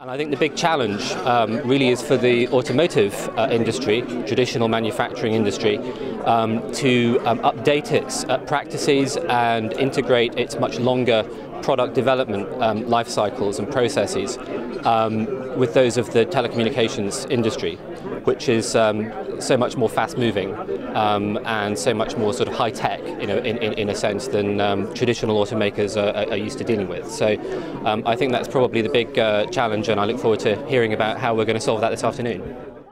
And I think the big challenge um, really is for the automotive uh, industry, traditional manufacturing industry, um, to um, update its uh, practices and integrate its much longer product development um, life cycles and processes um, with those of the telecommunications industry, which is um, so much more fast moving um, and so much more sort of high tech, you know, in, in, in a sense than um, traditional automakers are, are, used to dealing with. So um, I think that's probably the big uh, challenge, and I look forward to hearing about how we're going to solve that this afternoon.